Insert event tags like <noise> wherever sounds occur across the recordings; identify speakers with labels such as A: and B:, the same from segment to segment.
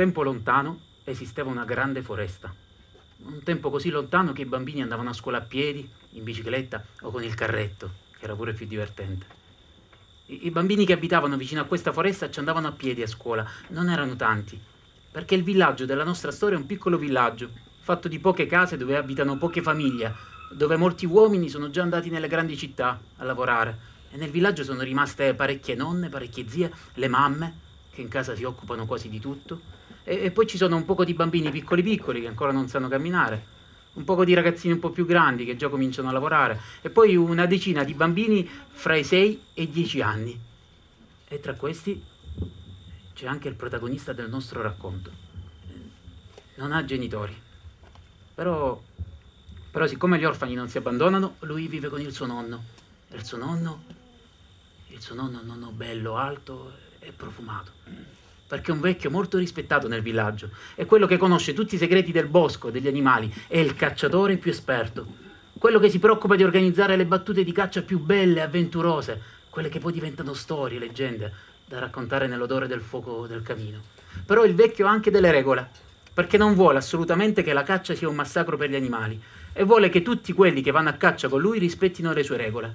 A: Tempo lontano esisteva una grande foresta. Un tempo così lontano che i bambini andavano a scuola a piedi, in bicicletta o con il carretto, che era pure più divertente. I bambini che abitavano vicino a questa foresta ci andavano a piedi a scuola, non erano tanti, perché il villaggio della nostra storia è un piccolo villaggio, fatto di poche case dove abitano poche famiglie, dove molti uomini sono già andati nelle grandi città a lavorare e nel villaggio sono rimaste parecchie nonne, parecchie zie, le mamme, che in casa si occupano quasi di tutto. E, e poi ci sono un poco di bambini piccoli piccoli che ancora non sanno camminare, un poco di ragazzini un po' più grandi che già cominciano a lavorare, e poi una decina di bambini fra i 6 e i 10 anni. E tra questi c'è anche il protagonista del nostro racconto. Non ha genitori, però, però siccome gli orfani non si abbandonano, lui vive con il suo nonno. E il suo nonno, il suo nonno nonno bello, alto e profumato. Perché è un vecchio molto rispettato nel villaggio. È quello che conosce tutti i segreti del bosco, degli animali. È il cacciatore più esperto. Quello che si preoccupa di organizzare le battute di caccia più belle e avventurose. Quelle che poi diventano storie, leggende, da raccontare nell'odore del fuoco del camino. Però il vecchio ha anche delle regole. Perché non vuole assolutamente che la caccia sia un massacro per gli animali. E vuole che tutti quelli che vanno a caccia con lui rispettino le sue regole.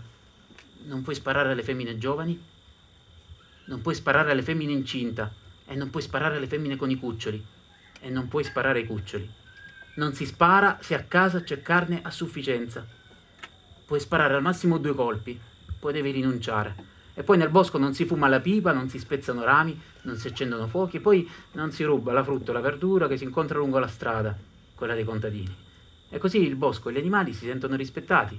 A: Non puoi sparare alle femmine giovani, non puoi sparare alle femmine incinta e non puoi sparare alle femmine con i cuccioli e non puoi sparare ai cuccioli. Non si spara se a casa c'è carne a sufficienza. Puoi sparare al massimo due colpi, poi devi rinunciare. E poi nel bosco non si fuma la pipa, non si spezzano rami, non si accendono fuochi, poi non si ruba la frutta e la verdura che si incontra lungo la strada, quella dei contadini. E così il bosco e gli animali si sentono rispettati.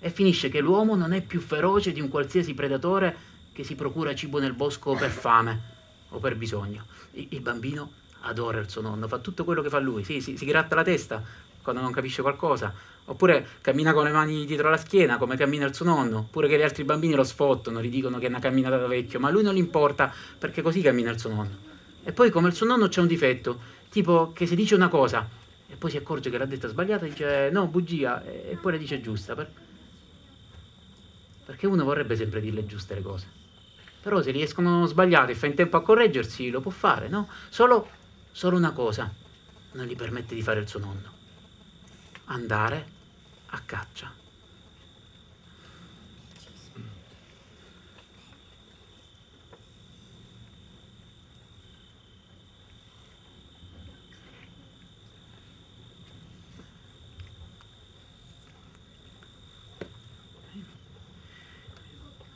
A: E finisce che l'uomo non è più feroce di un qualsiasi predatore che si procura cibo nel bosco per fame o per bisogno. Il bambino adora il suo nonno, fa tutto quello che fa lui, sì, si, si gratta la testa quando non capisce qualcosa, oppure cammina con le mani dietro la schiena come cammina il suo nonno, oppure che gli altri bambini lo sfottono, gli dicono che è una camminata da vecchio, ma a lui non gli importa perché così cammina il suo nonno. E poi come il suo nonno c'è un difetto, tipo che se dice una cosa e poi si accorge che l'ha detta sbagliata, dice no, bugia, e poi la dice giusta, per... perché uno vorrebbe sempre dirle giuste le cose. Però se riescono sbagliati e fa in tempo a correggersi, lo può fare, no? Solo, solo una cosa non gli permette di fare il suo nonno. Andare a caccia.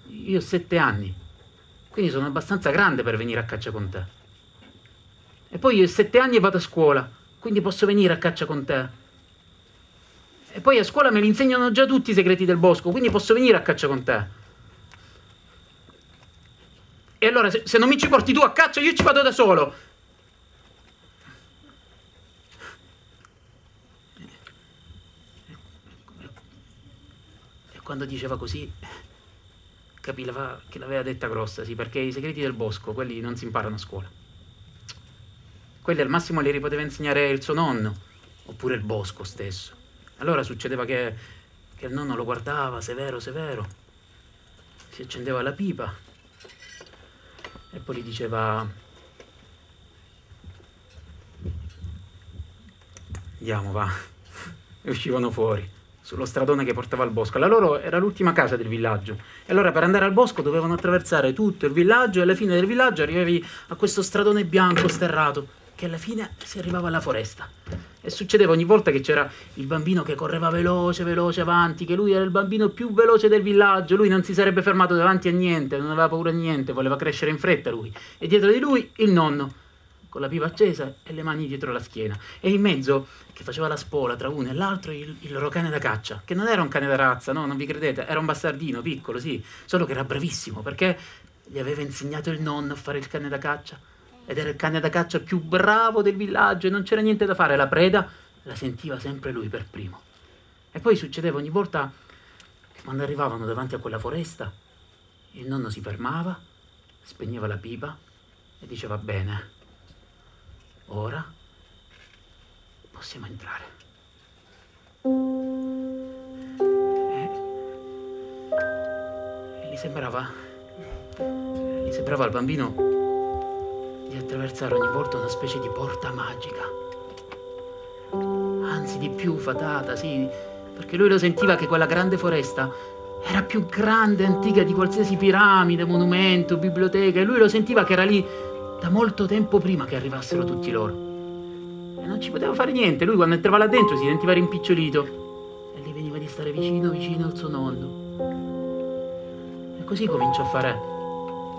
A: Io ho sette anni quindi sono abbastanza grande per venire a caccia con te. E poi io ho sette anni e vado a scuola, quindi posso venire a caccia con te. E poi a scuola me li insegnano già tutti i segreti del bosco, quindi posso venire a caccia con te. E allora se, se non mi ci porti tu a caccia, io ci vado da solo. E quando diceva così, capiva che l'aveva detta grossa, sì, perché i segreti del bosco, quelli non si imparano a scuola. Quelli al massimo li poteva insegnare il suo nonno, oppure il bosco stesso. Allora succedeva che, che il nonno lo guardava severo, severo, si accendeva la pipa e poi gli diceva andiamo va <laughs> e uscivano fuori sullo stradone che portava al bosco. La loro era l'ultima casa del villaggio. E allora per andare al bosco dovevano attraversare tutto il villaggio e alla fine del villaggio arrivavi a questo stradone bianco sterrato che alla fine si arrivava alla foresta. E succedeva ogni volta che c'era il bambino che correva veloce, veloce avanti, che lui era il bambino più veloce del villaggio, lui non si sarebbe fermato davanti a niente, non aveva paura di niente, voleva crescere in fretta lui. E dietro di lui il nonno con la pipa accesa e le mani dietro la schiena. E in mezzo, che faceva la spola tra uno e l'altro, il, il loro cane da caccia, che non era un cane da razza, no, non vi credete, era un bastardino piccolo, sì, solo che era bravissimo, perché gli aveva insegnato il nonno a fare il cane da caccia. Ed era il cane da caccia più bravo del villaggio e non c'era niente da fare, la preda la sentiva sempre lui per primo. E poi succedeva ogni volta che quando arrivavano davanti a quella foresta, il nonno si fermava, spegneva la pipa e diceva bene, Ora possiamo entrare. E, e gli sembrava, gli sembrava al bambino di, attraversare ogni volta una specie di porta magica. Anzi, di più fatata, sì, perché lui lo sentiva che quella grande foresta era più grande e antica di qualsiasi piramide, monumento, biblioteca, e lui lo sentiva che era lì da molto tempo prima che arrivassero tutti loro. E non ci poteva fare niente, lui quando entrava là dentro si sentiva rimpicciolito e gli veniva di stare vicino vicino al suo nonno. E così cominciò a fare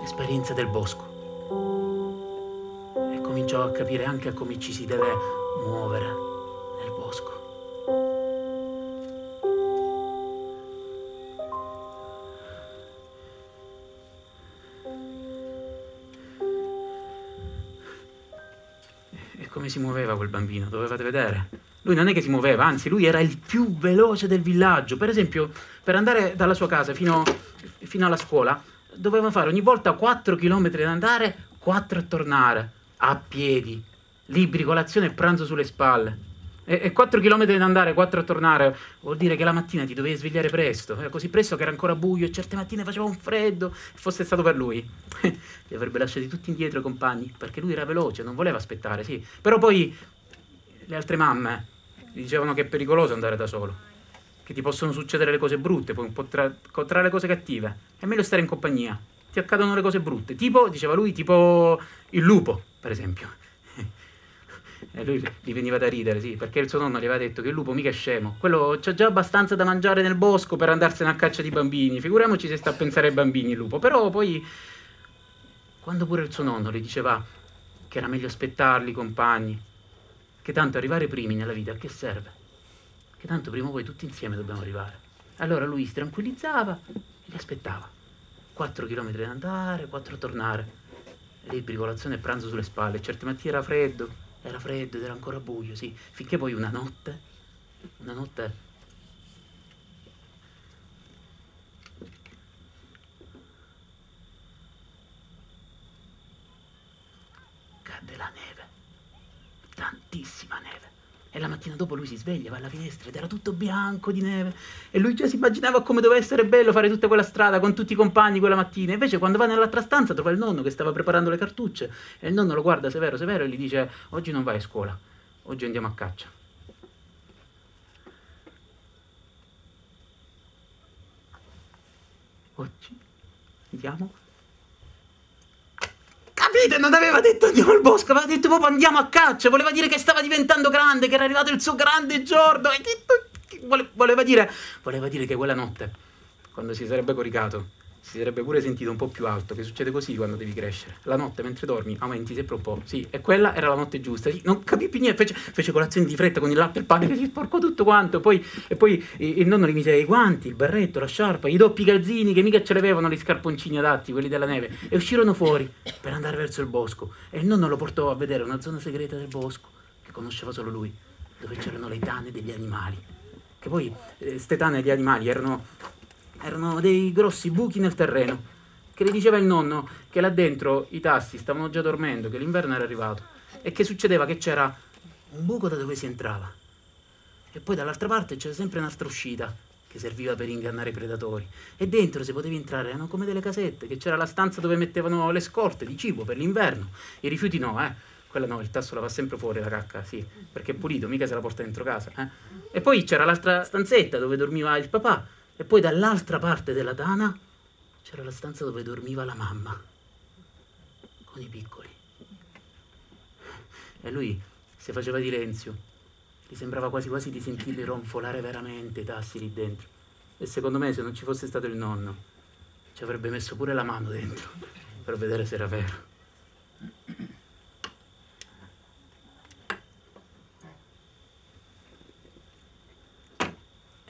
A: l'esperienza del bosco. E cominciò a capire anche come ci si deve muovere Come si muoveva quel bambino? Dovevate vedere. Lui non è che si muoveva, anzi, lui era il più veloce del villaggio. Per esempio, per andare dalla sua casa fino, fino alla scuola, doveva fare ogni volta 4 km da andare, 4 a tornare, a piedi, libri, colazione e pranzo sulle spalle. E, e 4 km da andare, 4 a tornare, vuol dire che la mattina ti dovevi svegliare presto, era così presto che era ancora buio e certe mattine faceva un freddo. Fosse stato per lui, <laughs> li avrebbe lasciati tutti indietro i compagni, perché lui era veloce, non voleva aspettare, sì. Però poi le altre mamme dicevano che è pericoloso andare da solo, che ti possono succedere le cose brutte, puoi incontrare le cose cattive. È meglio stare in compagnia, ti accadono le cose brutte. Tipo, diceva lui, tipo il lupo, per esempio. E lui gli veniva da ridere, sì, perché il suo nonno gli aveva detto che il lupo mica è scemo. Quello c'ha già abbastanza da mangiare nel bosco per andarsene a caccia di bambini. Figuriamoci se sta a pensare ai bambini il lupo. Però poi, quando pure il suo nonno gli diceva che era meglio aspettarli, compagni, che tanto arrivare primi nella vita a che serve? Che tanto prima o poi tutti insieme dobbiamo arrivare. Allora lui si tranquillizzava e li aspettava. 4 km da andare, 4 a tornare. Libri, colazione e pranzo sulle spalle. Certe mattine era freddo, era freddo ed era ancora buio, sì, finché poi una notte, una notte cadde la neve, tantissima neve. E la mattina dopo lui si sveglia, va alla finestra ed era tutto bianco di neve. E lui già si immaginava come doveva essere bello fare tutta quella strada con tutti i compagni quella mattina. Invece quando va nell'altra stanza trova il nonno che stava preparando le cartucce. E il nonno lo guarda severo, severo e gli dice oggi non vai a scuola, oggi andiamo a caccia. Oggi andiamo Capite? Non aveva detto andiamo al bosco, aveva detto proprio andiamo a caccia. Voleva dire che stava diventando grande, che era arrivato il suo grande giorno. E che, voleva, dire, voleva dire che quella notte, quando si sarebbe coricato, si sarebbe pure sentito un po' più alto, che succede così quando devi crescere. La notte mentre dormi aumenti sempre un po', sì, e quella era la notte giusta. Non capì più niente, fece, fece colazione di fretta con il latte e il pane che si sporcò tutto quanto. Poi, e poi il nonno gli mise i guanti, il berretto, la sciarpa, i doppi calzini che mica ce l'avevano gli scarponcini adatti, quelli della neve, e uscirono fuori per andare verso il bosco. E il nonno lo portò a vedere una zona segreta del bosco che conosceva solo lui, dove c'erano le tane degli animali. Che poi, queste eh, tane degli animali erano erano dei grossi buchi nel terreno, che gli diceva il nonno che là dentro i tassi stavano già dormendo, che l'inverno era arrivato, e che succedeva che c'era un buco da dove si entrava. E poi dall'altra parte c'era sempre un'altra uscita che serviva per ingannare i predatori. E dentro se potevi entrare erano come delle casette, che c'era la stanza dove mettevano le scorte di cibo per l'inverno. I rifiuti no, eh. Quella no, il tasso la fa sempre fuori la cacca, sì, perché è pulito, mica se la porta dentro casa. Eh? E poi c'era l'altra stanzetta dove dormiva il papà, e poi dall'altra parte della tana c'era la stanza dove dormiva la mamma, con i piccoli. E lui si faceva silenzio, gli sembrava quasi quasi di sentirli ronfolare veramente i tassi lì dentro. E secondo me se non ci fosse stato il nonno, ci avrebbe messo pure la mano dentro per vedere se era vero.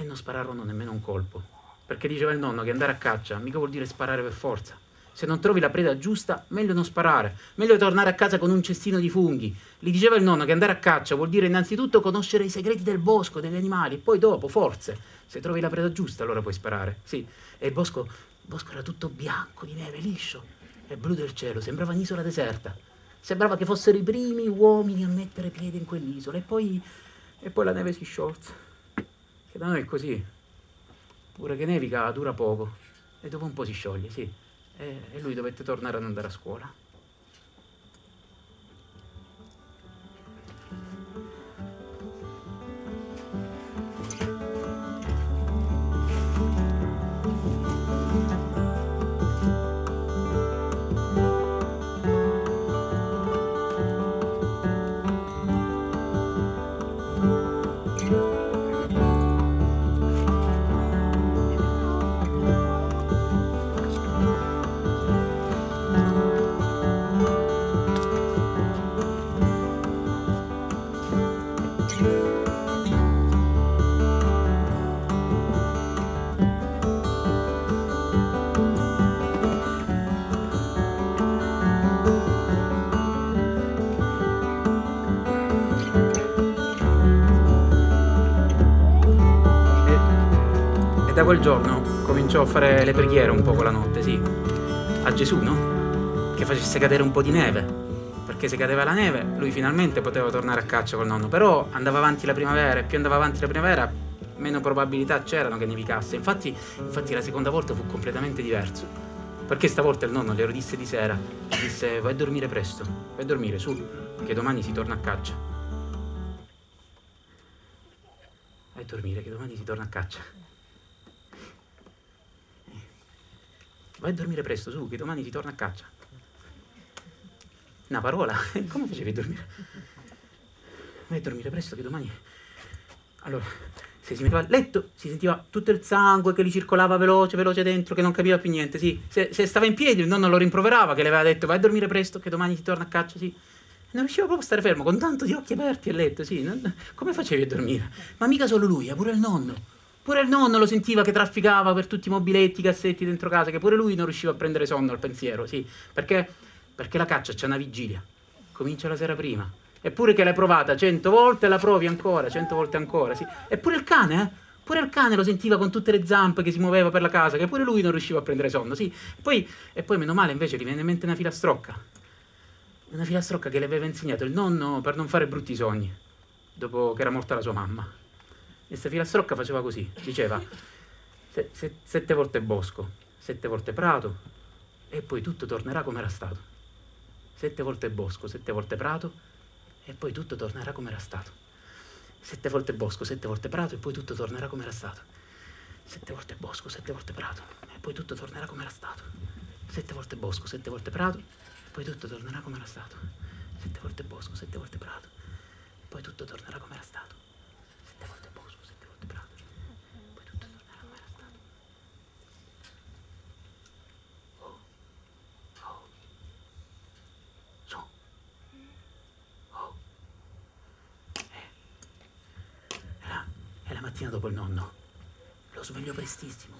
A: Non spararono nemmeno un colpo. Perché diceva il nonno che andare a caccia mica vuol dire sparare per forza. Se non trovi la preda giusta, meglio non sparare. Meglio tornare a casa con un cestino di funghi. Gli diceva il nonno che andare a caccia vuol dire innanzitutto conoscere i segreti del bosco, degli animali, e poi dopo, forze, se trovi la preda giusta, allora puoi sparare. Sì, e il bosco, il bosco era tutto bianco di neve, liscio, e blu del cielo, sembrava un'isola deserta. Sembrava che fossero i primi uomini a mettere piede in quell'isola, e poi, e poi la neve si sciolse. Che da noi è così. Pure che nevica dura poco e dopo un po' si scioglie, sì. E, e lui dovette tornare ad andare a scuola. Quel giorno cominciò a fare le preghiere un po' con la notte, sì, a Gesù, no? Che facesse cadere un po' di neve, perché se cadeva la neve lui finalmente poteva tornare a caccia col nonno, però andava avanti la primavera e più andava avanti la primavera meno probabilità c'erano che nevicasse, infatti, infatti la seconda volta fu completamente diverso, perché stavolta il nonno glielo disse di sera, gli disse vai a dormire presto, vai a dormire su, che domani si torna a caccia. Vai a dormire che domani si torna a caccia. Vai a dormire presto, su, che domani si torna a caccia. Una parola? <laughs> Come facevi a dormire? Vai a dormire presto, che domani... Allora, se si metteva a letto, si sentiva tutto il sangue che gli circolava veloce, veloce dentro, che non capiva più niente, sì. Se, se stava in piedi, il nonno lo rimproverava, che le aveva detto vai a dormire presto, che domani si torna a caccia, sì. Non riusciva proprio a stare fermo, con tanto di occhi aperti a letto, sì. Non... come facevi a dormire? Ma mica solo lui, eh, pure il nonno. Pure il nonno lo sentiva che trafficava per tutti i mobiletti, i cassetti dentro casa, che pure lui non riusciva a prendere sonno al pensiero, sì. Perché? Perché la caccia c'è una vigilia. Comincia la sera prima. Eppure che l'hai provata cento volte, la provi ancora, cento volte ancora, sì. Eppure il cane, eh? Pure il cane lo sentiva con tutte le zampe che si muoveva per la casa, che pure lui non riusciva a prendere sonno, sì. E poi, e poi meno male, invece, gli viene in mente una filastrocca. Una filastrocca che le aveva insegnato il nonno per non fare brutti sogni, dopo che era morta la sua mamma. E questa filastrocca faceva così, diceva se, se, sette volte bosco, sette volte prato e poi tutto tornerà come era stato. Sette volte bosco, sette volte prato e poi tutto tornerà come era stato. Sette volte bosco, sette volte prato e poi tutto tornerà come era stato. Sette volte bosco, sette volte prato e poi tutto tornerà come era stato. Sette volte bosco, sette volte prato e poi tutto tornerà come era stato. Sette volte bosco, sette volte prato e poi tutto tornerà come era stato. Mattina dopo il nonno. Lo svegliò prestissimo,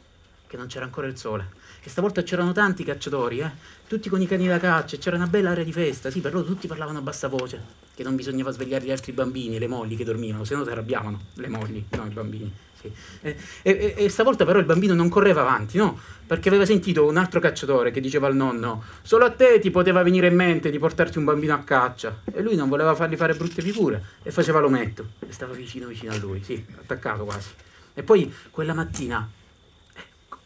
A: che non c'era ancora il sole. E stavolta c'erano tanti cacciatori, eh? Tutti con i cani da caccia, c'era una bella area di festa. Sì, per loro tutti parlavano a bassa voce, che non bisognava svegliare gli altri bambini, le mogli che dormivano, se no si arrabbiavano, le mogli, no i bambini. Sì. E, e, e, stavolta però il bambino non correva avanti, no? Perché aveva sentito un altro cacciatore che diceva al nonno: Solo a te ti poteva venire in mente di portarti un bambino a caccia. E lui non voleva fargli fare brutte figure e faceva l'ometto. E stava vicino vicino a lui, sì, attaccato quasi. E poi quella mattina, ecco,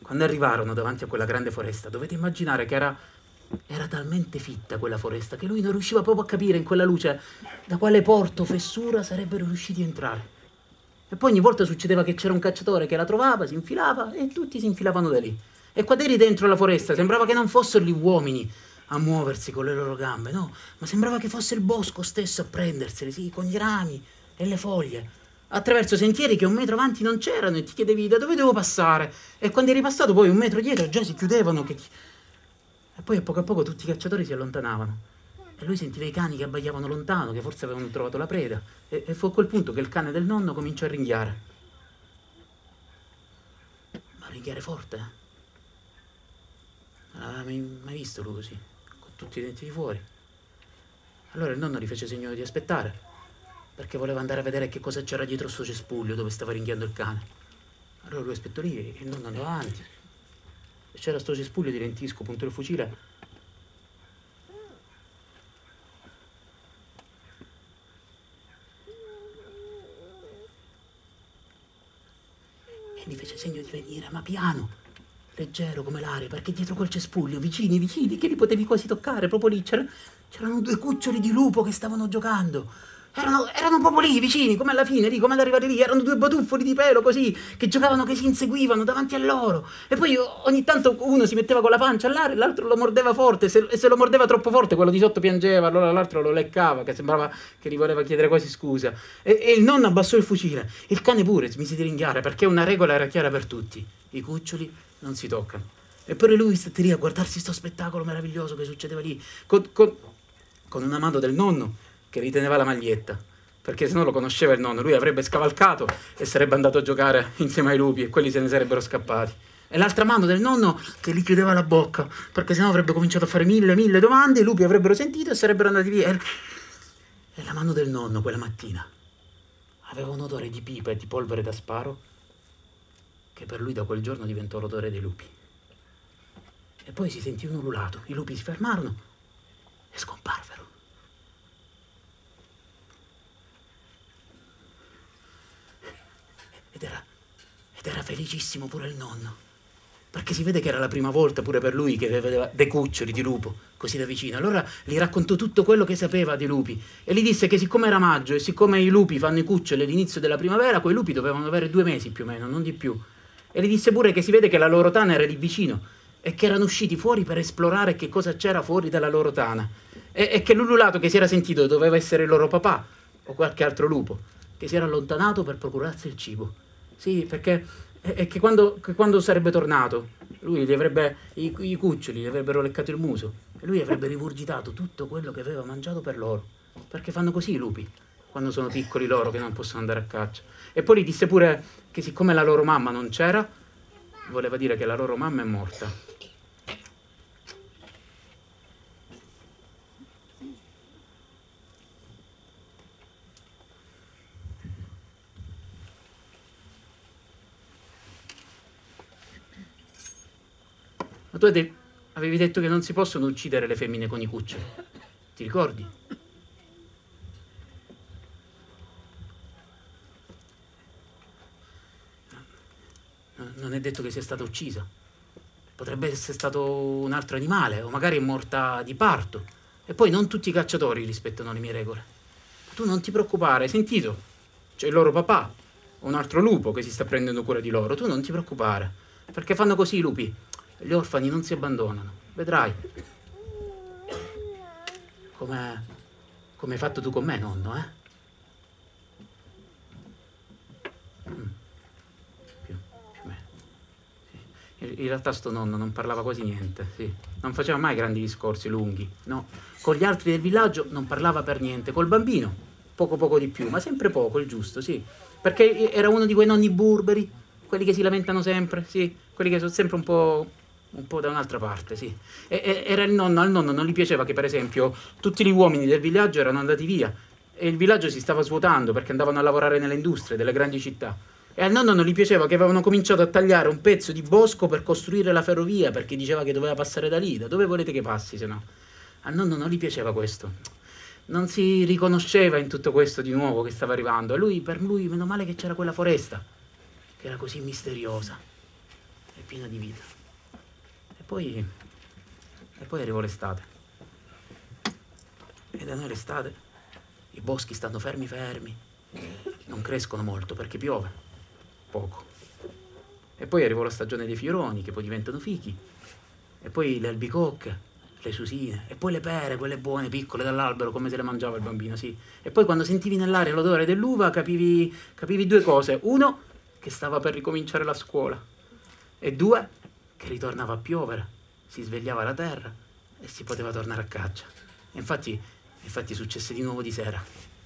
A: quando arrivarono davanti a quella grande foresta, dovete immaginare che era, era talmente fitta quella foresta che lui non riusciva proprio a capire in quella luce da quale porto o fessura sarebbero riusciti a entrare. E poi ogni volta succedeva che c'era un cacciatore che la trovava, si infilava e tutti si infilavano da lì. E quando eri dentro la foresta sembrava che non fossero gli uomini a muoversi con le loro gambe, no, ma sembrava che fosse il bosco stesso a prenderseli, sì, con i rami e le foglie, attraverso sentieri che un metro avanti non c'erano e ti chiedevi da dove devo passare. E quando eri passato poi un metro dietro già si chiudevano. Ti... Poi a poco a poco tutti i cacciatori si allontanavano. E lui sentiva i cani che abbaiavano lontano, che forse avevano trovato la preda. E, e fu a quel punto che il cane del nonno cominciò a ringhiare. Ma ringhiare forte? Non aveva mai, visto lui così, con tutti i denti di fuori. Allora il nonno gli fece segno di aspettare, perché voleva andare a vedere che cosa c'era dietro il suo cespuglio dove stava ringhiando il cane. Allora lui aspettò lì e il nonno andava avanti. E c'era sto cespuglio di lentisco, punto il fucile, mi fece segno di venire, ma piano, leggero come l'aria, perché dietro quel cespuglio, vicini, vicini, che li potevi quasi toccare, proprio lì, c'erano due cuccioli di lupo che stavano giocando. Erano, erano, proprio lì, vicini, come alla fine, lì, come ad arrivare lì. Erano due batuffoli di pelo così, che giocavano, che si inseguivano davanti a loro. E poi ogni tanto uno si metteva con la pancia all'aria e l'altro lo mordeva forte. Se, e se lo mordeva troppo forte, quello di sotto piangeva, allora l'altro lo leccava, che sembrava che gli voleva chiedere quasi scusa. E, e il nonno abbassò il fucile. Il cane pure smise di ringhiare, perché una regola era chiara per tutti. I cuccioli non si toccano. Eppure lui stette lì a guardarsi questo spettacolo meraviglioso che succedeva lì, con, con, con una mano del nonno che riteneva la maglietta, perché se no lo conosceva il nonno, lui avrebbe scavalcato e sarebbe andato a giocare <laughs> insieme ai lupi e quelli se ne sarebbero scappati. E l'altra mano del nonno che gli chiudeva la bocca, perché sennò avrebbe cominciato a fare mille, mille domande, i lupi avrebbero sentito e sarebbero andati via. E la mano del nonno quella mattina aveva un odore di pipa e di polvere da sparo che per lui da quel giorno diventò l'odore dei lupi. E poi si sentì un ululato, i lupi si fermarono e scomparvero. Ed era, ed era felicissimo pure il nonno perché si vede che era la prima volta pure per lui che vedeva dei cuccioli di lupo così da vicino. Allora gli raccontò tutto quello che sapeva dei lupi e gli disse che siccome era maggio e siccome i lupi fanno i cuccioli all'inizio della primavera, quei lupi dovevano avere due mesi più o meno, non di più. E gli disse pure che si vede che la loro tana era lì vicino e che erano usciti fuori per esplorare che cosa c'era fuori dalla loro tana e, e che l'ululato che si era sentito doveva essere il loro papà o qualche altro lupo che si era allontanato per procurarsi il cibo. Sì, perché e che quando, che quando, sarebbe tornato, lui gli avrebbe, i, i cuccioli gli avrebbero leccato il muso e lui avrebbe rigurgitato tutto quello che aveva mangiato per loro. Perché fanno così i lupi, quando sono piccoli loro che non possono andare a caccia. E poi gli disse pure che siccome la loro mamma non c'era, voleva dire che la loro mamma è morta. Ma tu avevi detto che non si possono uccidere le femmine con i cuccioli. Ti ricordi? Non è detto che sia stata uccisa. Potrebbe essere stato un altro animale, o magari è morta di parto. E poi non tutti i cacciatori rispettano le mie regole. Tu non ti preoccupare, hai sentito? C'è il loro papà, un altro lupo che si sta prendendo cura di loro. Tu non ti preoccupare, perché fanno così i lupi. Gli orfani non si abbandonano, vedrai. Come, come hai fatto tu con me, nonno, eh? Mm. In realtà sto nonno non parlava quasi niente, sì. Non faceva mai grandi discorsi lunghi, no. Con gli altri del villaggio non parlava per niente, col bambino poco poco di più, ma sempre poco, il giusto, sì. Perché era uno di quei nonni burberi, quelli che si lamentano sempre, sì, quelli che sono sempre un po' un po' da un'altra parte, sì. E, e, era il nonno, al nonno non gli piaceva che per esempio tutti gli uomini del villaggio erano andati via e il villaggio si stava svuotando perché andavano a lavorare nelle industrie delle grandi città. E al nonno non gli piaceva che avevano cominciato a tagliare un pezzo di bosco per costruire la ferrovia perché diceva che doveva passare da lì, da dove volete che passi se no? Al nonno non gli piaceva questo. Non si riconosceva in tutto questo di nuovo che stava arrivando. E lui, per lui, meno male che c'era quella foresta, che era così misteriosa e piena di vita poi, e poi arrivò l'estate. E da noi l'estate i boschi stanno fermi fermi, non crescono molto perché piove, poco. E poi arrivò la stagione dei fioroni che poi diventano fichi, e poi le albicocche, le susine, e poi le pere, quelle buone, piccole dall'albero, come se le mangiava il bambino, sì. E poi quando sentivi nell'aria l'odore dell'uva capivi, capivi due cose. Uno, che stava per ricominciare la scuola. E due, che ritornava a piovere, si svegliava la terra e si poteva tornare a caccia. Infatti, infatti successe di nuovo di sera,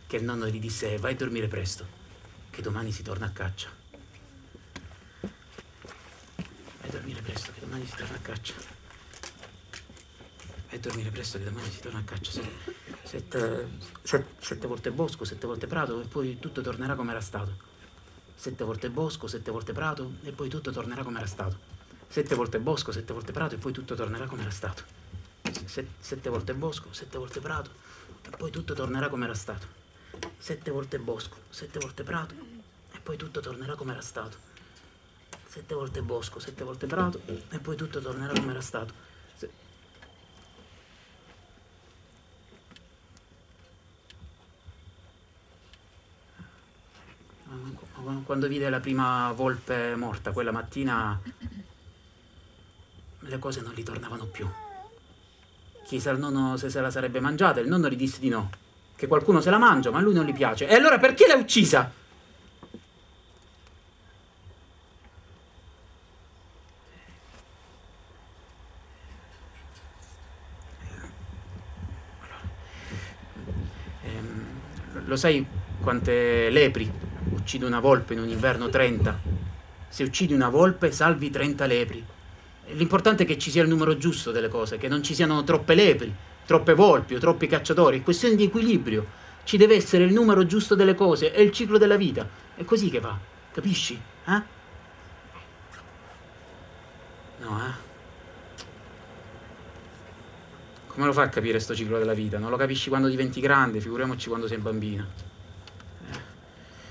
A: che il nonno gli disse vai a dormire presto, che domani si torna a caccia. Vai a dormire presto, che domani si torna a caccia. Vai a dormire presto, che domani si torna a caccia. Sette, sette, sette volte bosco, sette volte prato e poi tutto tornerà come era stato. Sette volte bosco, sette volte prato e poi tutto tornerà come era stato. Sette volte bosco, sette volte prato e poi tutto tornerà come era stato. Sette volte bosco, sette volte prato e poi tutto tornerà come era stato. Sette volte bosco, sette volte prato e poi tutto tornerà come era stato. Sette volte bosco, sette volte prato e poi tutto tornerà come era stato. Quando vide la prima volpe morta quella mattina le cose non gli tornavano più. Chissà il nonno se se la sarebbe mangiata, il nonno gli disse di no, che qualcuno se la mangia, ma a lui non gli piace. E allora perché l'ha uccisa? Ehm, lo sai quante lepri uccide una volpe in un inverno 30? Se uccidi una volpe salvi 30 lepri. L'importante è che ci sia il numero giusto delle cose, che non ci siano troppe lepri, troppe volpi o troppi cacciatori. È questione di equilibrio. Ci deve essere il numero giusto delle cose, è il ciclo della vita. È così che va, capisci? Eh? No, eh? Come lo fa a capire sto ciclo della vita? Non lo capisci quando diventi grande, figuriamoci quando sei bambino. Eh.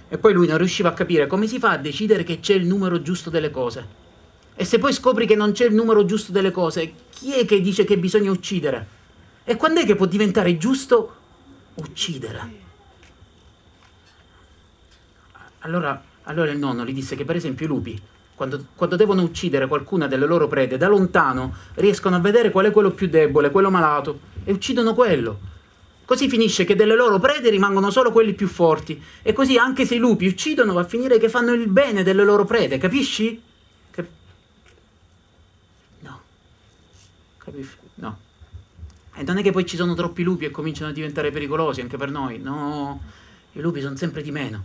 A: E poi lui non riusciva a capire come si fa a decidere che c'è il numero giusto delle cose. E se poi scopri che non c'è il numero giusto delle cose, chi è che dice che bisogna uccidere? E quando è che può diventare giusto uccidere? Allora, allora il nonno gli disse che per esempio i lupi quando, quando, devono uccidere qualcuna delle loro prede, da lontano riescono a vedere qual è quello più debole, quello malato, e uccidono quello. Così finisce che delle loro prede rimangono solo quelli più forti. E così anche se i lupi uccidono va a finire che fanno il bene delle loro prede, capisci? Cap- no. Capisci? No. E non è che poi ci sono troppi lupi e cominciano a diventare pericolosi anche per noi. No. I lupi sono sempre di meno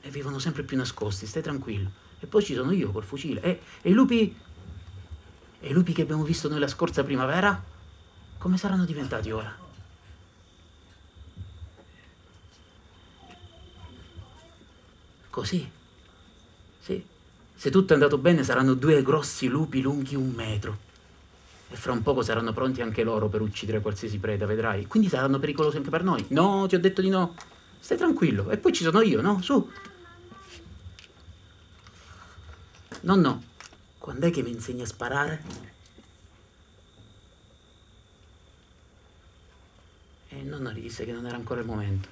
A: e vivono sempre più nascosti, stai tranquillo. E poi ci sono io col fucile. E, e, i lupi. E i lupi che abbiamo visto noi la scorsa primavera? Come saranno diventati ora? Così. Sì. Se tutto è andato bene saranno due grossi lupi lunghi un metro. E fra un poco saranno pronti anche loro per uccidere qualsiasi preda, vedrai. Quindi saranno pericolosi anche per noi. No, ti ho detto di no. Stai tranquillo. E poi ci sono io, no? Su. Nonno, quando è che mi insegni a sparare? E il nonno gli disse che non era ancora il momento,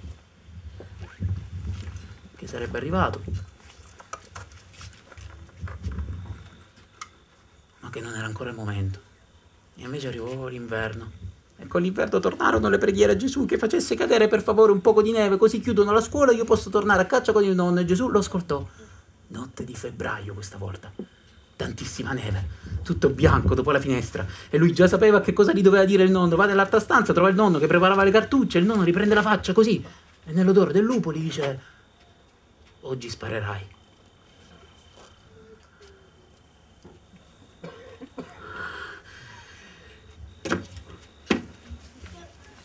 A: che sarebbe arrivato, ma che non era ancora il momento. E invece arrivò l'inverno. E con l'inverno tornarono le preghiere a Gesù che facesse cadere per favore un poco di neve, così chiudono la scuola e io posso tornare a caccia con il nonno. E Gesù lo ascoltò. Notte di febbraio questa volta. Tantissima neve, tutto bianco dopo la finestra. E lui già sapeva che cosa gli doveva dire il nonno. Va nell'altra stanza, trova il nonno che preparava le cartucce. Il nonno riprende la faccia così. E nell'odore del lupo gli dice: Oggi sparerai.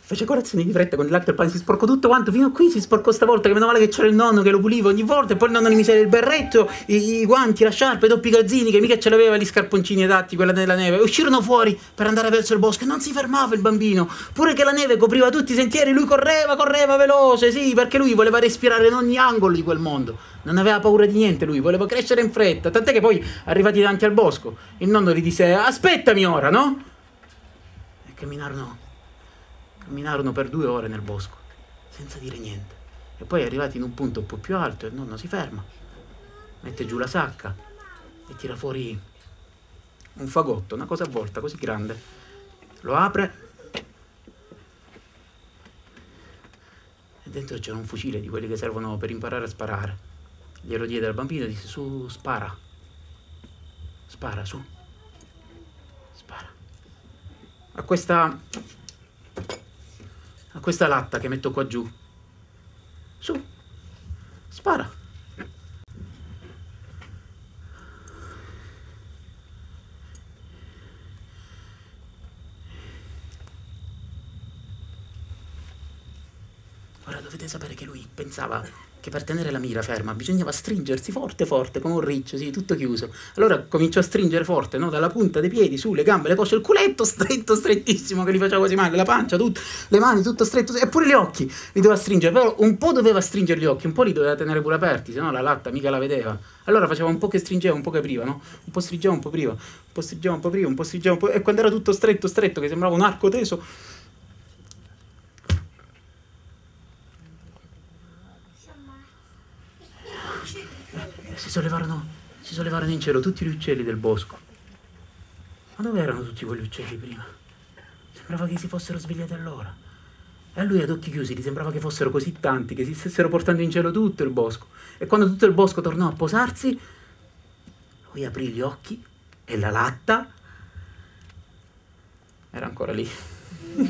A: Fece colazione di fretta con il latte il pane, si sporcò tutto quanto, fino a qui si sporcò stavolta, che meno male che c'era il nonno che lo puliva ogni volta, e poi il nonno gli mise il berretto, i, i guanti, la sciarpa, i doppi calzini, che mica ce l'aveva gli scarponcini adatti, quella della neve, e uscirono fuori per andare verso il bosco, e non si fermava il bambino, pure che la neve copriva tutti i sentieri, lui correva, correva veloce, sì, perché lui voleva respirare in ogni angolo di quel mondo, non aveva paura di niente lui, voleva crescere in fretta, tant'è che poi, arrivati davanti al bosco, il nonno gli disse, aspettami ora, no? E camminarono camminarono per due ore nel bosco, senza dire niente. E poi arrivati in un punto un po' più alto, il nonno si ferma, mette giù la sacca e tira fuori un fagotto, una cosa a volta, così grande. Lo apre e dentro c'era un fucile di quelli che servono per imparare a sparare. Glielo diede al bambino e disse su, spara. Spara, su. Spara. A questa a questa latta che metto qua giù. Su, spara. Ora dovete sapere che lui pensava che per tenere la mira ferma bisognava stringersi forte forte come un riccio, sì, tutto chiuso. Allora cominciò a stringere forte, no? Dalla punta dei piedi, su, le gambe, le cosce, il culetto <laughs> stretto, strettissimo, che gli faceva quasi male, la pancia, tutto, le mani, tutto stretto, e pure gli occhi li doveva stringere, però un po' doveva stringere gli occhi, un po' li doveva tenere pure aperti, se no la latta mica la vedeva. Allora faceva un po' che stringeva, un po' che apriva, no? Un po' stringeva, un po' apriva, un po' stringeva, un po' apriva, un po' stringeva, un po'... E quando era tutto stretto, stretto, che sembrava un arco teso si sollevarono, si sollevarono in cielo tutti gli uccelli del bosco. Ma dove erano tutti quegli uccelli prima? Sembrava che si fossero svegliati allora. E a lui ad occhi chiusi gli sembrava che fossero così tanti, che si stessero portando in cielo tutto il bosco. E quando tutto il bosco tornò a posarsi, lui aprì gli occhi e la latta era ancora lì. <laughs>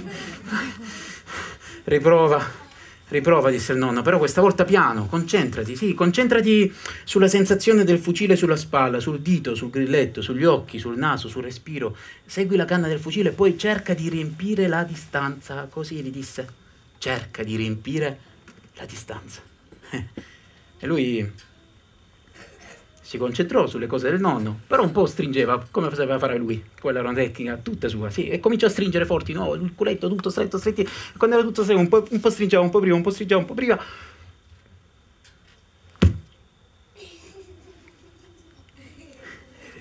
A: Riprova Riprova, disse il nonno, però questa volta piano, concentrati, sì, concentrati sulla sensazione del fucile sulla spalla, sul dito, sul grilletto, sugli occhi, sul naso, sul respiro. Segui la canna del fucile e poi cerca di riempire la distanza. Così gli disse, cerca di riempire la distanza. <laughs> E lui si concentrò sulle cose del nonno, però un po' stringeva, come sapeva fare lui, quella era una tecnica tutta sua, sì, e cominciò a stringere forti, no, il culetto tutto stretto, stretti, quando era tutto stretto, un po', un po' stringeva, un po' prima, un po' stringeva, un po' prima.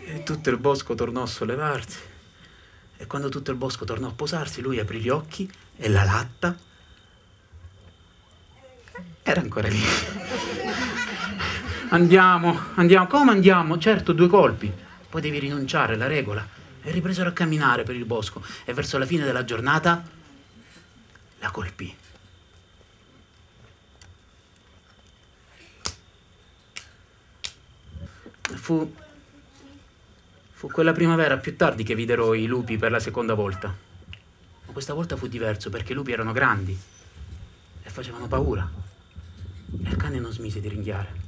A: E tutto il bosco tornò a sollevarsi, e quando tutto il bosco tornò a posarsi, lui aprì gli occhi e la latta era ancora lì. Andiamo, andiamo, come andiamo? Certo, due colpi. Poi devi rinunciare alla regola. E ripresero a camminare per il bosco e verso la fine della giornata la colpì. Fu, fu quella primavera più tardi che videro i lupi per la seconda volta. Ma questa volta fu diverso perché i lupi erano grandi e facevano paura. E il cane non smise di ringhiare.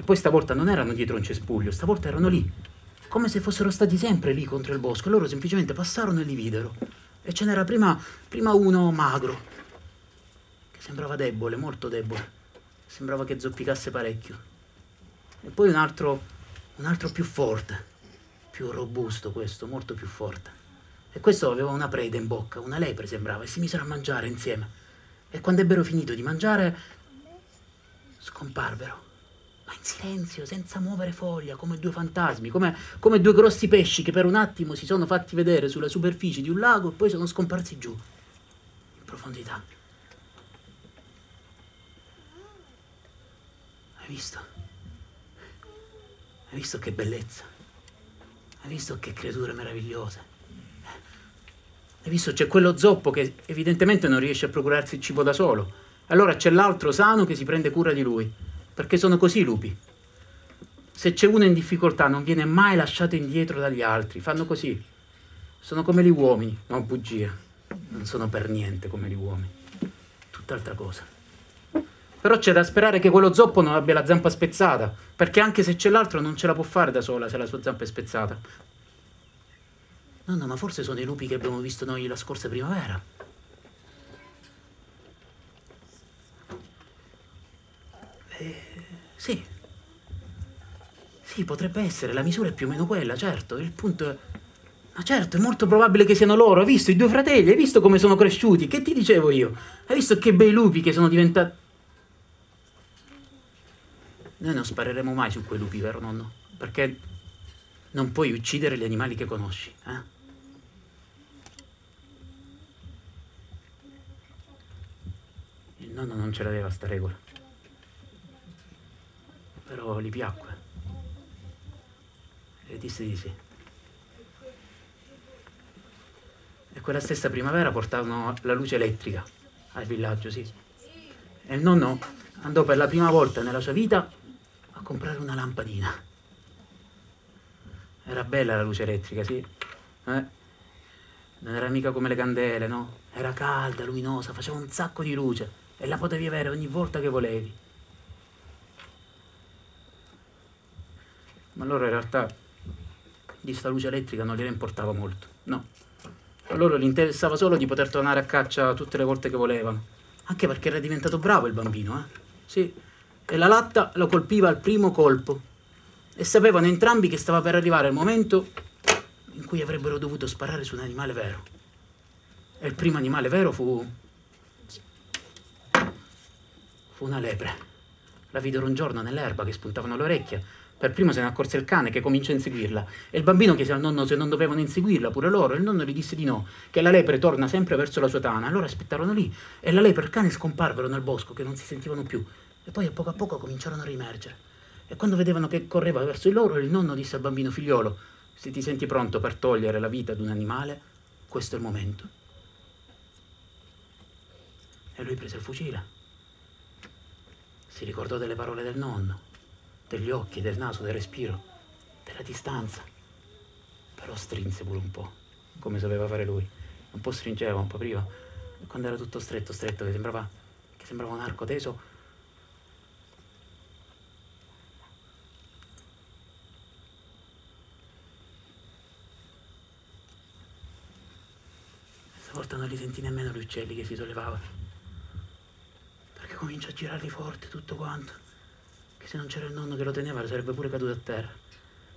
A: E poi stavolta non erano dietro un cespuglio, stavolta erano lì, come se fossero stati sempre lì contro il bosco. Loro semplicemente passarono e li videro. E ce n'era prima, prima uno magro, che sembrava debole, molto debole. Sembrava che zoppicasse parecchio. E poi un altro, un altro più forte, più robusto questo, molto più forte. E questo aveva una preda in bocca, una lepre sembrava, e si misero a mangiare insieme. E quando ebbero finito di mangiare, scomparvero ma in silenzio, senza muovere foglia, come due fantasmi, come, come, due grossi pesci che per un attimo si sono fatti vedere sulla superficie di un lago e poi sono scomparsi giù, in profondità. Hai visto? Hai visto che bellezza? Hai visto che creature meravigliose? Hai visto c'è quello zoppo che evidentemente non riesce a procurarsi il cibo da solo. Allora c'è l'altro sano che si prende cura di lui perché sono così i lupi. Se c'è uno in difficoltà non viene mai lasciato indietro dagli altri, fanno così. Sono come gli uomini, no bugia, non sono per niente come gli uomini, tutt'altra cosa. Però c'è da sperare che quello zoppo non abbia la zampa spezzata, perché anche se c'è l'altro non ce la può fare da sola se la sua zampa è spezzata. No, no, ma forse sono i lupi che abbiamo visto noi la scorsa primavera. Eh, sì. Sì, potrebbe essere, la misura è più o meno quella, certo. Il punto è... Ma certo, è molto probabile che siano loro. Hai visto i due fratelli? Hai visto come sono cresciuti? Che ti dicevo io? Hai visto che bei lupi che sono diventati... Noi non spareremo mai su quei lupi, vero nonno? Perché non puoi uccidere gli animali che conosci, eh? Il nonno non ce l'aveva sta regola però gli piacque e disse di sì. E quella stessa primavera portarono la luce elettrica al villaggio, sì. E il nonno andò per la prima volta nella sua vita a comprare una lampadina. Era bella la luce elettrica, sì. Eh? Non era mica come le candele, no? Era calda, luminosa, faceva un sacco di luce e la potevi avere ogni volta che volevi. Ma loro in realtà di sta luce elettrica non gliene importava molto, no. A loro gli interessava solo di poter tornare a caccia tutte le volte che volevano, anche perché era diventato bravo il bambino, eh? Sì, e la latta lo colpiva al primo colpo e sapevano entrambi che stava per arrivare il momento in cui avrebbero dovuto sparare su un animale vero. E il primo animale vero fu... fu una lepre. La videro un giorno nell'erba che spuntavano le orecchie per primo se ne accorse il cane che cominciò a inseguirla e il bambino chiese al nonno se non dovevano inseguirla pure loro e il nonno gli disse di no, che la lepre torna sempre verso la sua tana. Allora aspettarono lì e la lepre e il cane scomparvero nel bosco che non si sentivano più e poi a poco a poco cominciarono a rimergere. E quando vedevano che correva verso di loro il nonno disse al bambino figliolo se ti senti pronto per togliere la vita ad un animale, questo è il momento. E lui prese il fucile. Si ricordò delle parole del nonno degli occhi, del naso, del respiro, della distanza. Però strinse pure un po', come sapeva fare lui. Un po' stringeva, un po' prima. E quando era tutto stretto, stretto, che sembrava, che sembrava un arco teso, Stavolta non li sentì nemmeno gli uccelli che si sollevavano. Perché comincia a girarli forte tutto quanto se non c'era il nonno che lo teneva sarebbe pure caduto a terra.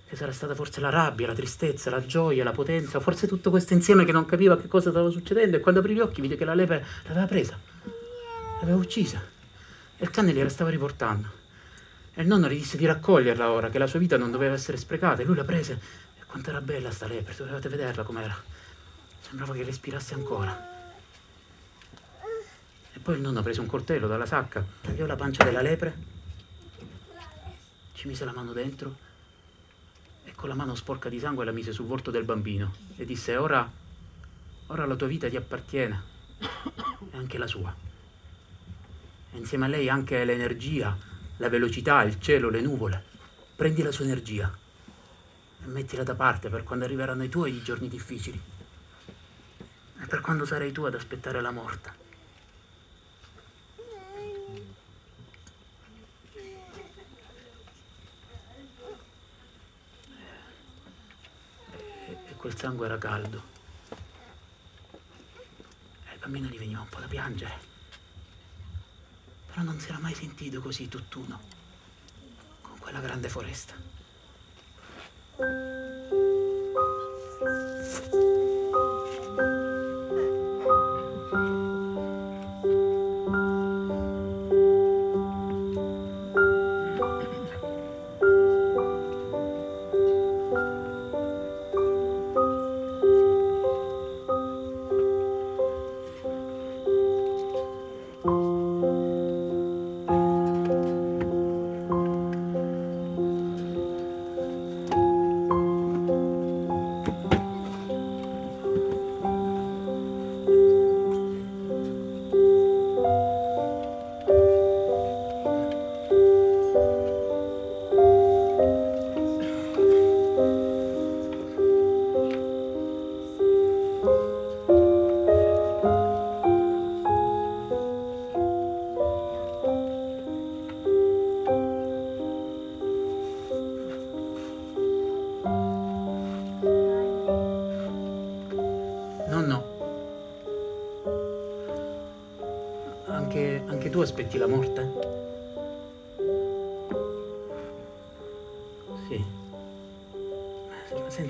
A: Che sarà stata forse la rabbia, la tristezza, la gioia, la potenza, forse tutto questo insieme che non capiva che cosa stava succedendo e quando aprì gli occhi vide che la lepre l'aveva presa, l'aveva uccisa e il cane gliela stava riportando. E il nonno gli disse di raccoglierla ora, che la sua vita non doveva essere sprecata e lui la prese. E quanto era bella sta lepre, dovevate vederla com'era. Sembrava che respirasse ancora. E poi il nonno prese un coltello dalla sacca, tagliò la pancia della lepre ci mise la mano dentro e con la mano sporca di sangue la mise sul volto del bambino e disse ora, ora la tua vita ti appartiene e anche la sua. E insieme a lei anche l'energia, la velocità, il cielo, le nuvole. Prendi la sua energia e mettila da parte per quando arriveranno i tuoi giorni difficili e per quando sarai tu ad aspettare la morte. Quel sangue era caldo. E il bambino gli veniva un po' da piangere. Però non si era mai sentito così tutt'uno con quella grande foresta.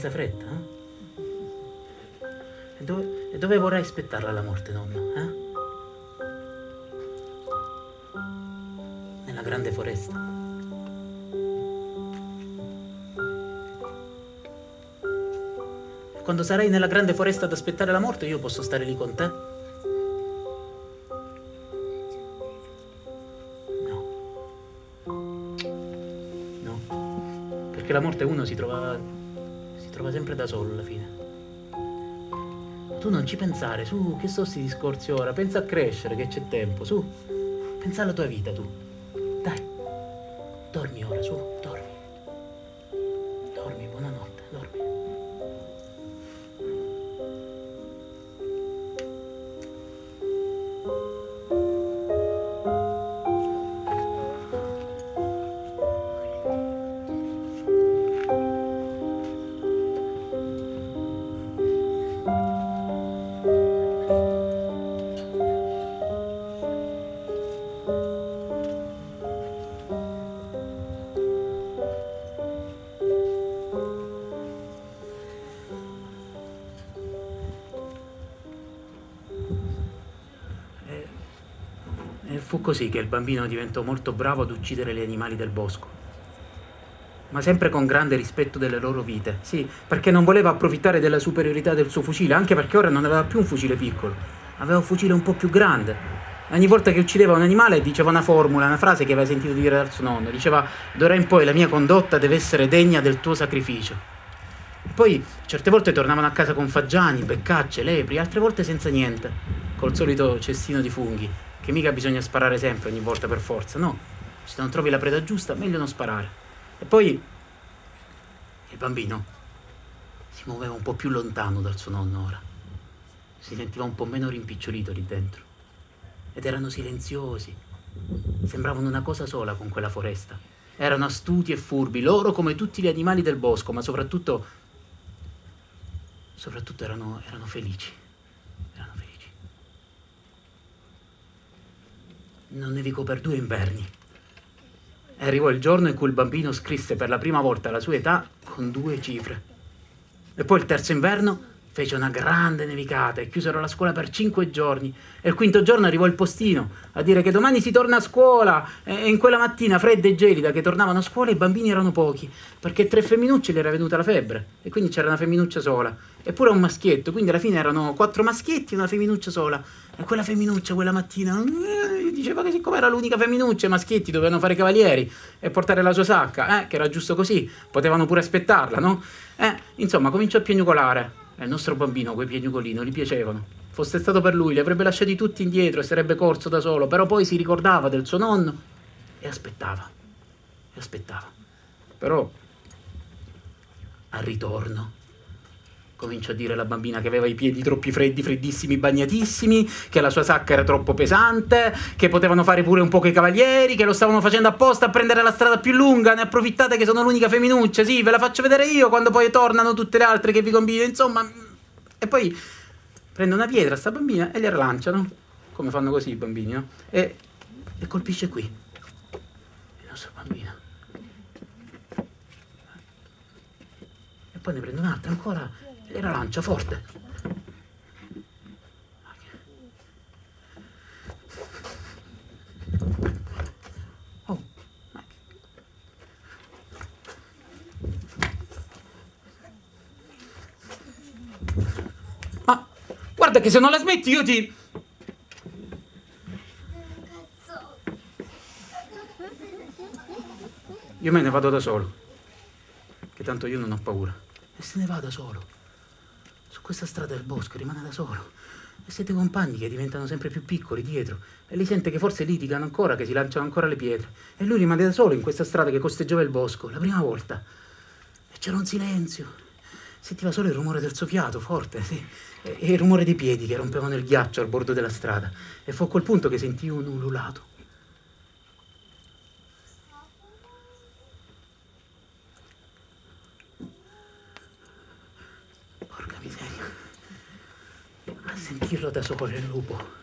A: Senza fretta, eh? E dove, e dove vorrai aspettarla la morte, nonno? Eh? Nella grande foresta. Quando sarai nella grande foresta ad aspettare la morte, io posso stare lì con te? la morte uno si trova, trova sempre da solo alla fine. Tu non ci pensare, su, che so sti discorsi ora, pensa a crescere, che c'è tempo, su, pensa alla tua vita tu. Così che il bambino diventò molto bravo ad uccidere gli animali del bosco. Ma sempre con grande rispetto delle loro vite. Sì, perché non voleva approfittare della superiorità del suo fucile, anche perché ora non aveva più un fucile piccolo, aveva un fucile un po' più grande. Ogni volta che uccideva un animale diceva una formula, una frase che aveva sentito dire dal suo nonno. Diceva, d'ora in poi la mia condotta deve essere degna del tuo sacrificio. Poi certe volte tornavano a casa con fagiani, beccacce, lepri, altre volte senza niente, col solito cestino di funghi che mica bisogna sparare sempre ogni volta per forza, no. Se non trovi la preda giusta, meglio non sparare. E poi il bambino si muoveva un po' più lontano dal suo nonno ora. Si sentiva un po' meno rimpicciolito lì dentro. Ed erano silenziosi. Sembravano una cosa sola con quella foresta. Erano astuti e furbi, loro come tutti gli animali del bosco, ma soprattutto, soprattutto erano, erano felici. Non nevicò per due inverni. E arrivò il giorno in cui il bambino scrisse per la prima volta la sua età con due cifre. E poi il terzo inverno fece una grande nevicata e chiusero la scuola per cinque giorni. E il quinto giorno arrivò il postino a dire che domani si torna a scuola. E in quella mattina fredda e gelida che tornavano a scuola i bambini erano pochi, perché tre femminucce gli era venuta la febbre e quindi c'era una femminuccia sola. Eppure un maschietto, quindi alla fine erano quattro maschietti e una femminuccia sola. E quella femminuccia quella mattina eh, diceva che siccome era l'unica femminuccia, i maschietti dovevano fare cavalieri e portare la sua sacca, eh, che era giusto così, potevano pure aspettarla, no? Eh, insomma, cominciò a piagnucolare il nostro bambino quei piagnucoli non gli piacevano. Fosse stato per lui, li avrebbe lasciati tutti indietro e sarebbe corso da solo, però poi si ricordava del suo nonno e aspettava. E aspettava. Però, al ritorno, comincia a dire la bambina che aveva i piedi troppi freddi, freddissimi, bagnatissimi, che la sua sacca era troppo pesante, che potevano fare pure un po' i cavalieri, che lo stavano facendo apposta a prendere la strada più lunga, ne approfittate che sono l'unica femminuccia, sì, ve la faccio vedere io quando poi tornano tutte le altre che vi combino, insomma. E poi prende una pietra sta bambina e gliela lanciano, come fanno così i bambini, no? E, e colpisce qui, il nostro bambino. E poi ne prende un'altra ancora e la lancia forte. Oh. Ma guarda che se non la smetti io ti... Io me ne vado da solo, che tanto io non ho paura. E se ne va da solo questa strada del bosco, rimane da solo. E siete compagni che diventano sempre più piccoli dietro. E li sente che forse litigano ancora, che si lanciano ancora le pietre. E lui rimane da solo in questa strada che costeggiava il bosco, la prima volta. E c'era un silenzio. Sentiva solo il rumore del suo fiato, forte, sì. E, il rumore dei piedi che rompevano il ghiaccio al bordo della strada. E fu a quel punto che sentì un ululato. Sentirlo da solo il lupo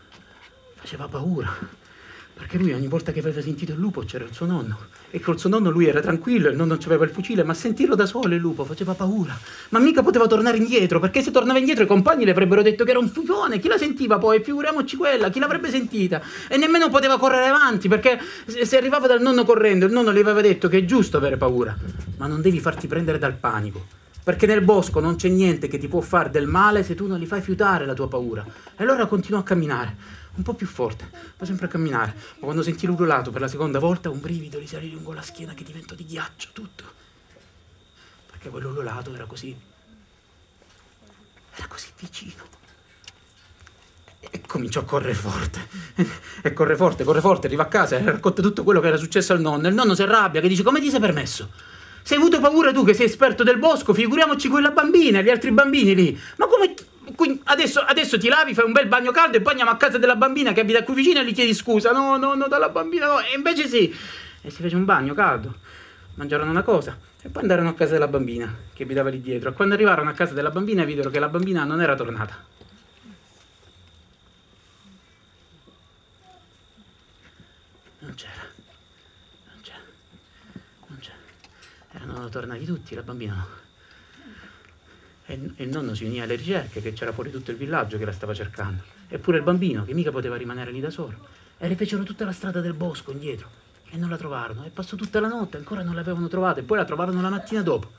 A: faceva paura. Perché lui ogni volta che aveva sentito il lupo c'era il suo nonno. E col suo nonno lui era tranquillo, il nonno aveva il fucile, ma sentirlo da solo il lupo faceva paura. Ma mica poteva tornare indietro, perché se tornava indietro i compagni le avrebbero detto che era un fufone. Chi la sentiva poi? Figuriamoci quella, chi l'avrebbe sentita? E nemmeno poteva correre avanti, perché se arrivava dal nonno correndo, il nonno le aveva detto che è giusto avere paura, ma non devi farti prendere dal panico. Perché nel bosco non c'è niente che ti può fare del male se tu non li fai fiutare la tua paura. E allora continua a camminare, un po' più forte, ma sempre a camminare. Ma quando sentì l'urlato per la seconda volta, un brivido gli salì lungo la schiena che diventò di ghiaccio tutto. Perché quell'urlato era così. era così vicino. E cominciò a correre forte. E corre forte, corre forte, arriva a casa e racconta tutto quello che era successo al nonno. E il nonno si arrabbia, che dice: Come ti sei permesso? Se hai avuto paura tu che sei esperto del bosco, figuriamoci quella bambina e gli altri bambini lì. Ma come... Adesso, adesso, ti lavi, fai un bel bagno caldo e poi andiamo a casa della bambina che abita qui vicino e gli chiedi scusa. No, no, no, dalla bambina no. E invece sì. E si fece un bagno caldo. Mangiarono una cosa e poi andarono a casa della bambina che abitava lì dietro. Quando arrivarono a casa della bambina videro che la bambina non era tornata. Non c'era. Erano tornati tutti, la bambina no. E, il nonno si unì alle ricerche, che c'era fuori tutto il villaggio che la stava cercando. Eppure il bambino, che mica poteva rimanere lì da solo. E rifecero tutta la strada del bosco indietro. E non la trovarono. E passò tutta la notte, ancora non l'avevano trovata. E poi la trovarono la mattina dopo.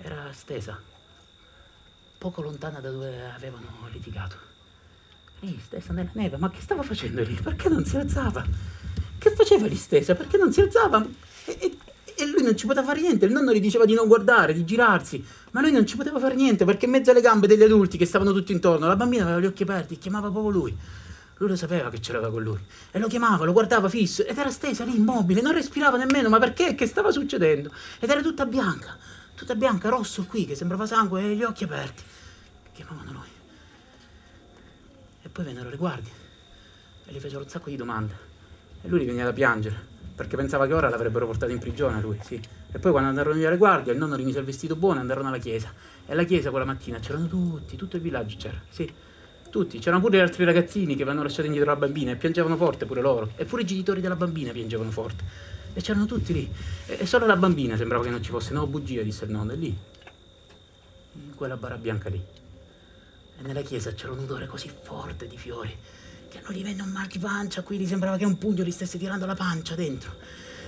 A: Era stesa, poco lontana da dove avevano litigato. Lì, stesa nella neve. Ma che stava facendo lì? Perché non si alzava? Che faceva lì stesa? Perché non si alzava? E, e, lui non ci poteva fare niente. Il nonno gli diceva di non guardare, di girarsi. Ma lui non ci poteva fare niente perché in mezzo alle gambe degli adulti che stavano tutti intorno, la bambina aveva gli occhi aperti e chiamava proprio lui. Lui lo sapeva che c'era con lui. E lo chiamava, lo guardava fisso ed era stesa lì immobile, non respirava nemmeno. Ma perché? Che stava succedendo? Ed era tutta bianca, tutta bianca, rosso qui, che sembrava sangue e gli occhi aperti. Chiamavano lui. E poi vennero le guardie e gli fecero un sacco di domande. E lui gli veniva da piangere, perché pensava che ora l'avrebbero portato in prigione lui, sì. E poi quando andarono via le guardie, il nonno rimise il vestito buono e andarono alla chiesa. E alla chiesa quella mattina c'erano tutti, tutto il villaggio c'era, sì. tutti. C'erano pure gli altri ragazzini che avevano lasciato indietro la bambina e piangevano forte pure loro. Eppure i genitori della bambina piangevano forte. E c'erano tutti lì. E solo la bambina sembrava che non ci fosse. No, bugia, disse il nonno. È lì. In quella bara bianca lì. E nella chiesa c'era un odore così forte di fiori che non gli venne un mal di pancia. Qui gli sembrava che un pugno gli stesse tirando la pancia dentro.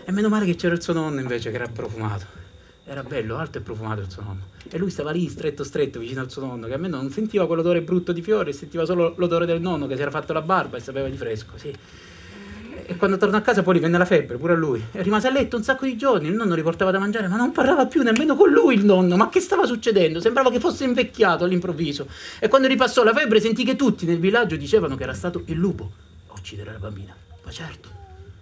A: E meno male che c'era il suo nonno invece che era profumato. Era bello, alto e profumato il suo nonno. E lui stava lì stretto stretto vicino al suo nonno, che a me non sentiva quell'odore brutto di fiori, sentiva solo l'odore del nonno che si era fatto la barba e sapeva di fresco, sì. E quando tornò a casa poi gli venne la febbre, pure a lui. E rimase a letto un sacco di giorni, il nonno gli portava da mangiare, ma non parlava più nemmeno con lui il nonno. Ma che stava succedendo? Sembrava che fosse invecchiato all'improvviso. E quando ripassò la febbre sentì che tutti nel villaggio dicevano che era stato il lupo a uccidere la bambina. Ma certo,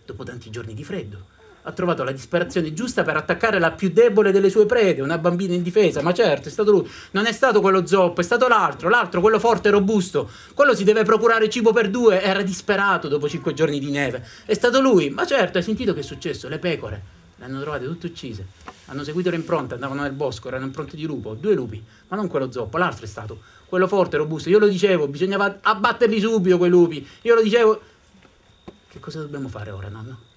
A: dopo tanti giorni di freddo ha trovato la disperazione giusta per attaccare la più debole delle sue prede, una bambina in difesa, ma certo, è stato lui, non è stato quello zoppo, è stato l'altro, l'altro, quello forte e robusto, quello si deve procurare cibo per due, era disperato dopo cinque giorni di neve, è stato lui, ma certo, hai sentito che è successo, le pecore, le hanno trovate tutte uccise, hanno seguito le impronte, andavano nel bosco, erano impronte di lupo, due lupi, ma non quello zoppo, l'altro è stato, quello forte e robusto, io lo dicevo, bisognava abbatterli subito quei lupi, io lo dicevo, che cosa dobbiamo fare ora, nonno?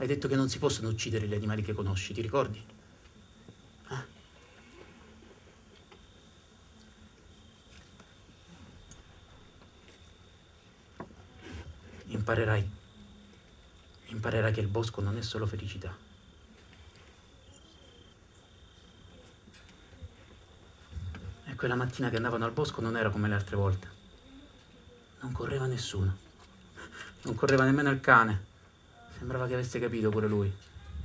A: Hai detto che non si possono uccidere gli animali che conosci, ti ricordi? Eh? Imparerai. Imparerai che il bosco non è solo felicità. E quella mattina che andavano al bosco non era come le altre volte. Non correva nessuno. Non correva nemmeno il cane. Sembrava che avesse capito pure lui.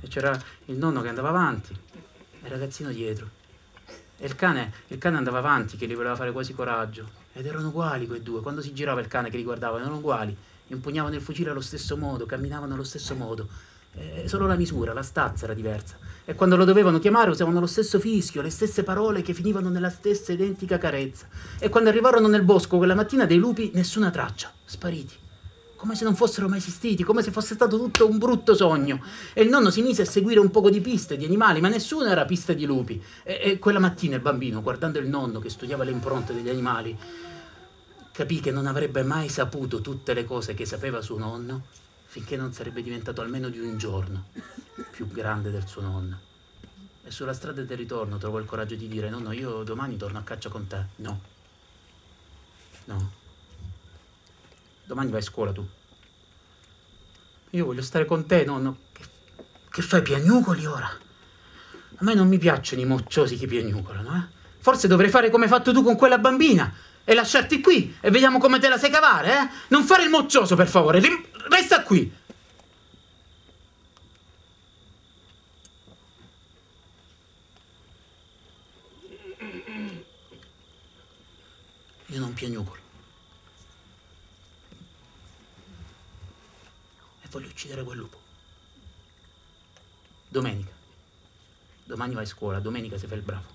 A: E c'era il nonno che andava avanti e il ragazzino dietro. E il cane, il cane andava avanti, che gli voleva fare quasi coraggio. Ed erano uguali quei due. Quando si girava il cane che li guardava, erano uguali. Impugnavano il fucile allo stesso modo, camminavano allo stesso modo. E solo la misura, la stazza era diversa. E quando lo dovevano chiamare usavano lo stesso fischio, le stesse parole che finivano nella stessa identica carezza. E quando arrivarono nel bosco quella mattina dei lupi, nessuna traccia, spariti come se non fossero mai esistiti, come se fosse stato tutto un brutto sogno. E il nonno si mise a seguire un poco di piste di animali, ma nessuno era pista di lupi. E, e quella mattina il bambino, guardando il nonno che studiava le impronte degli animali, capì che non avrebbe mai saputo tutte le cose che sapeva suo nonno finché non sarebbe diventato almeno di un giorno più grande del suo nonno. E sulla strada del ritorno trovò il coraggio di dire: Nonno, io domani torno a caccia con te. No. No. Domani vai a scuola tu. Io voglio stare con te, nonno. Che, che fai, piagnucoli ora? A me non mi piacciono i mocciosi che piagnucolano, eh? Forse dovrei fare come hai fatto tu con quella bambina e lasciarti qui e vediamo come te la sai cavare, eh? Non fare il moccioso, per favore. Resta qui. Io non piagnucolo. Voglio uccidere quel lupo. Domenica. Domani vai a scuola, domenica si fa il bravo.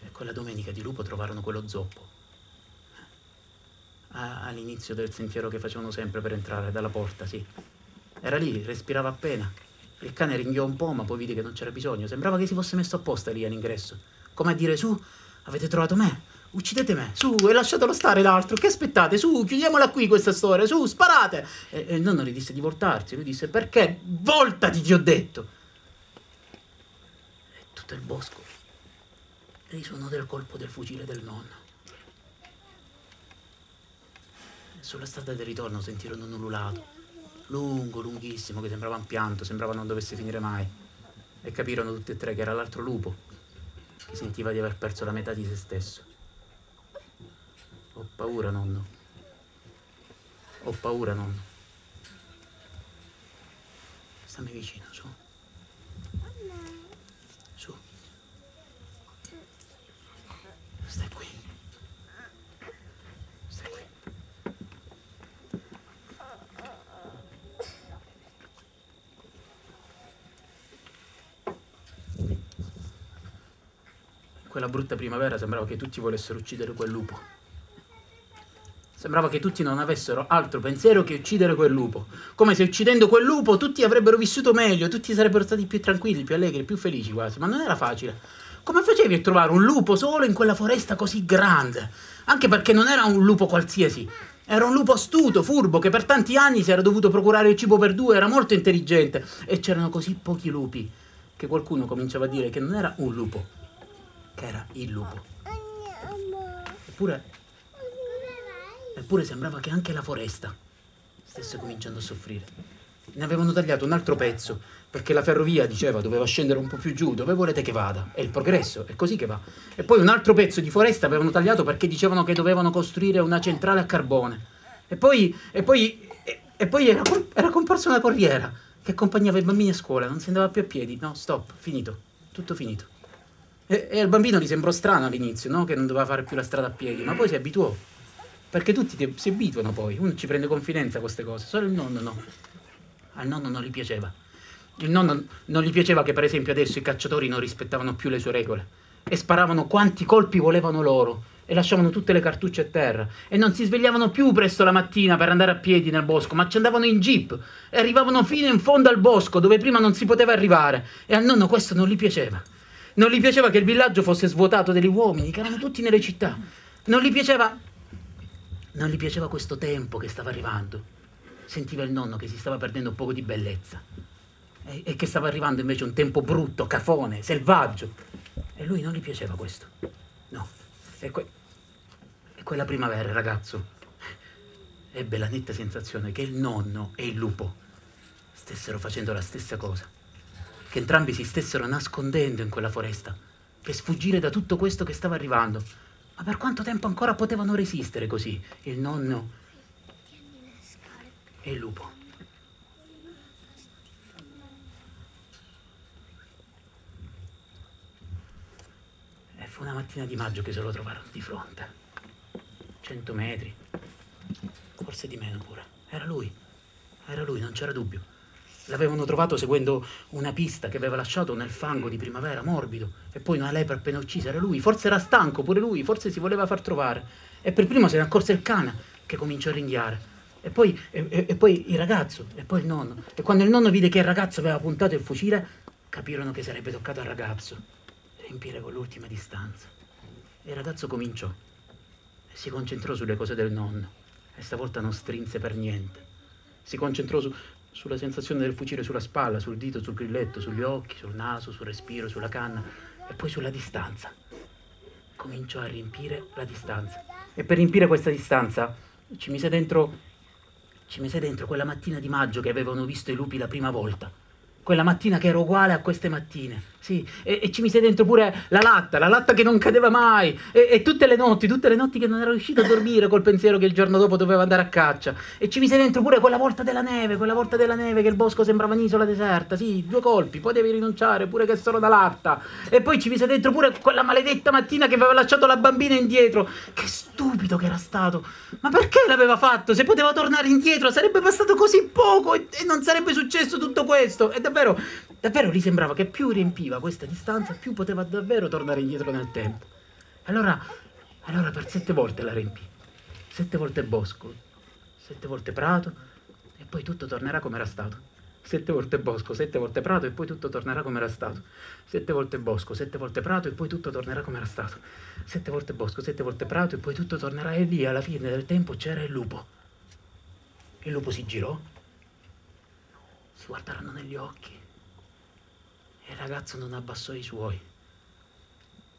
A: E quella domenica di lupo trovarono quello zoppo. All'inizio del sentiero che facevano sempre per entrare dalla porta, sì. Era lì, respirava appena. Il cane ringhiò un po', ma poi vide che non c'era bisogno. Sembrava che si fosse messo apposta lì all'ingresso. Come a dire, su, Avete trovato me? Uccidete me, su, e lasciatelo stare l'altro. Che aspettate? Su, chiudiamola qui questa storia, su, sparate! E, e il nonno gli disse di voltarsi. Lui disse, perché? Voltati, ti ho detto! E tutto il bosco risuonò del colpo del fucile del nonno. E sulla strada del ritorno sentirono un ululato, lungo, lunghissimo, che sembrava un pianto, sembrava non dovesse finire mai. E capirono tutti e tre che era l'altro lupo che sentiva di aver perso la metà di se stesso. Ho paura, nonno. Ho paura, nonno. Stammi vicino, su. Su. Stai qui. Quella brutta primavera sembrava che tutti volessero uccidere quel lupo. Sembrava che tutti non avessero altro pensiero che uccidere quel lupo. Come se uccidendo quel lupo tutti avrebbero vissuto meglio, tutti sarebbero stati più tranquilli, più allegri, più felici quasi. Ma non era facile. Come facevi a trovare un lupo solo in quella foresta così grande? Anche perché non era un lupo qualsiasi. Era un lupo astuto, furbo, che per tanti anni si era dovuto procurare il cibo per due, era molto intelligente. E c'erano così pochi lupi che qualcuno cominciava a dire che non era un lupo, che era il lupo. Eppure Eppure sembrava che anche la foresta stesse cominciando a soffrire. Ne avevano tagliato un altro pezzo, perché la ferrovia, diceva, doveva scendere un po' più giù, dove volete che vada? È il progresso, è così che va. E poi un altro pezzo di foresta avevano tagliato perché dicevano che dovevano costruire una centrale a carbone. E poi, e poi, e, e poi era, era comparsa una corriera che accompagnava i bambini a scuola, non si andava più a piedi. No, stop, finito, tutto finito. E, e al bambino gli sembrò strano all'inizio, no? Che non doveva fare più la strada a piedi, ma poi si abituò. Perché tutti ti, si abituano poi, uno ci prende confidenza a queste cose, solo il nonno no. Al nonno non gli piaceva. Il nonno non gli piaceva che per esempio adesso i cacciatori non rispettavano più le sue regole e sparavano quanti colpi volevano loro e lasciavano tutte le cartucce a terra e non si svegliavano più presto la mattina per andare a piedi nel bosco, ma ci andavano in jeep e arrivavano fino in fondo al bosco dove prima non si poteva arrivare e al nonno questo non gli piaceva. Non gli piaceva che il villaggio fosse svuotato degli uomini che erano tutti nelle città. Non gli piaceva non gli piaceva questo tempo che stava arrivando. Sentiva il nonno che si stava perdendo un poco di bellezza e, e che stava arrivando invece un tempo brutto, cafone, selvaggio. E lui non gli piaceva questo. No. E, que- e quella primavera, ragazzo, ebbe la netta sensazione che il nonno e il lupo stessero facendo la stessa cosa. Che entrambi si stessero nascondendo in quella foresta per sfuggire da tutto questo che stava arrivando ma per quanto tempo ancora potevano resistere così il nonno e il lupo? E fu una mattina di maggio che se lo trovarono di fronte. Cento metri, forse di meno pure. Era lui, era lui, non c'era dubbio. L'avevano trovato seguendo una pista che aveva lasciato nel fango di primavera, morbido, e poi una lepre appena uccisa. Era lui, forse era stanco pure lui, forse si voleva far trovare. E per primo se ne accorse il cane, che cominciò a ringhiare. E poi, e, e, poi il ragazzo, e poi il nonno. E quando il nonno vide che il ragazzo aveva puntato il fucile, capirono che sarebbe toccato al ragazzo riempire con l'ultima distanza. E il ragazzo cominciò e si concentrò sulle cose del nonno. E stavolta non strinse per niente. Si concentrò su, sulla sensazione del fucile sulla spalla, sul dito, sul grilletto, sugli occhi, sul naso, sul respiro, sulla canna e poi sulla distanza. Cominciò a riempire la distanza. E per riempire questa distanza ci mise dentro, ci mise dentro quella mattina di maggio che avevano visto i lupi la prima volta quella mattina che era uguale a queste mattine. Sì, e, e, ci mise dentro pure la latta, la latta che non cadeva mai. E, e, tutte le notti, tutte le notti che non era riuscito a dormire col pensiero che il giorno dopo doveva andare a caccia. E ci mise dentro pure quella volta della neve, quella volta della neve che il bosco sembrava un'isola deserta. Sì, due colpi, poi devi rinunciare, pure che solo da latta. E poi ci mise dentro pure quella maledetta mattina che aveva lasciato la bambina indietro. Che stupido che era stato. Ma perché l'aveva fatto? Se poteva tornare indietro sarebbe passato così poco e, e non sarebbe successo tutto questo. E davvero, davvero gli sembrava che più riempiva questa distanza, più poteva davvero tornare indietro nel tempo. Allora, allora per sette volte la riempì. Sette volte bosco, sette volte prato e poi tutto tornerà come era stato. Sette volte bosco, sette volte prato e poi tutto tornerà come era stato. Sette volte bosco, sette volte prato e poi tutto tornerà come era stato. Sette volte bosco, sette volte prato e poi tutto tornerà e lì alla fine del tempo c'era il lupo. Il lupo si girò si guardarono negli occhi il ragazzo non abbassò i suoi.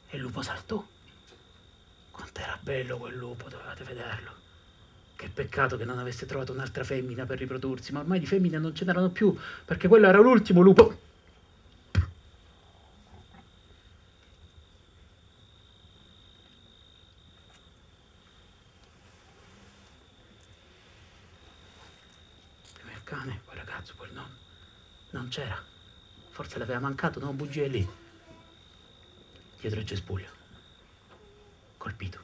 A: E il lupo saltò. Quanto era bello quel lupo, dovevate vederlo. Che peccato che non avesse trovato un'altra femmina per riprodursi, ma ormai di femmine non ce n'erano più, perché quello era l'ultimo lupo. Il cane, quel ragazzo, quel nonno, non c'era. Forse l'aveva mancato, no? Bugie lì. Dietro il cespuglio. Colpito.